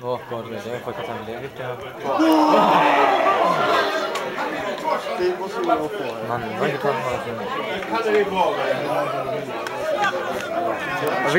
Oh god, det there för katten. Det är Man, vad är det för about Hade det bra med. Aber